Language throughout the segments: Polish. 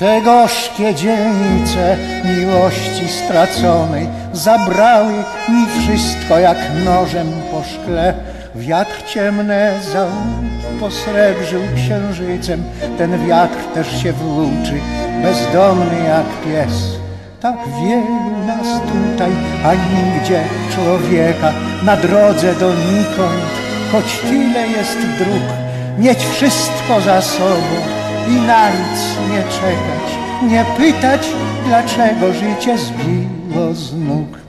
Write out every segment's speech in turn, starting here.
Te gorzkie dzielnice miłości straconej Zabrały mi wszystko jak nożem po szkle. Wiatr ciemne załóg posrebrzył księżycem Ten wiatr też się włóczy, bezdomny jak pies. Tak wielu nas tutaj, a nigdzie człowieka Na drodze donikąd, choć tyle jest dróg Mieć wszystko za sobą i na nic nie czekać Nie pytać, dlaczego życie zbiło z nóg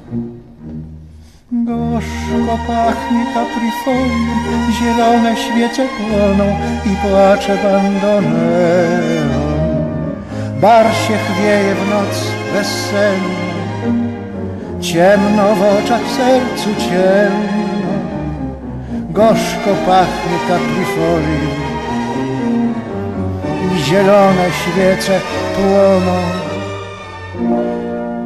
Gorzko pachnie kaprifolium, zielone świece płoną i płacze bandoneon. Bar się chwieje w noc bezsenną, ciemno w oczach, w sercu ciemno. Gorzko pachnie kaprifolium zielone świece płoną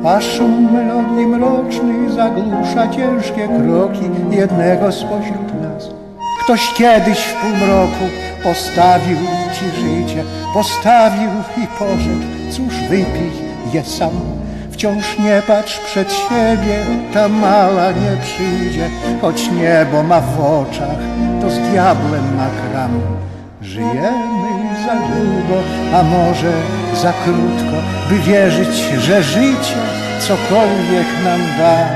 a szum melodii mrocznych zagłusza ciężkie kroki jednego spośród nas. Ktoś kiedyś w półmroku postawił ci życie, postawił i poszedł, cóż wypij je sam. Wciąż nie patrz przed siebie, ta mała nie przyjdzie, choć niebo ma w oczach, to z diabłem ma kram. Żyjemy za długo, a może za krótko, by wierzyć, że życie cokolwiek nam da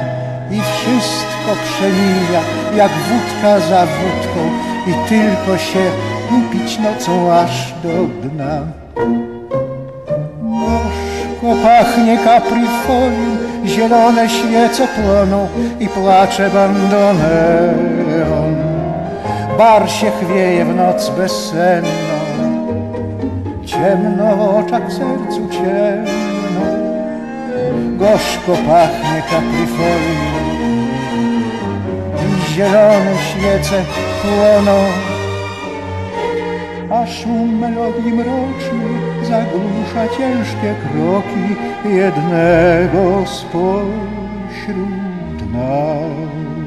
i wszystko przemija jak wódka za wódką i tylko się upić nocą aż do dna. Gorzko pachnie kaprifolium, zielone świece płoną i płacze bandoneon. Bar się chwieje w noc bezsenną, ciemno w oczach, w sercu ciemno. Gorzko pachnie kaprifolium i zielone świece płoną, a szum melodii mrocznych zagłusza ciężkie kroki jednego spośród nas.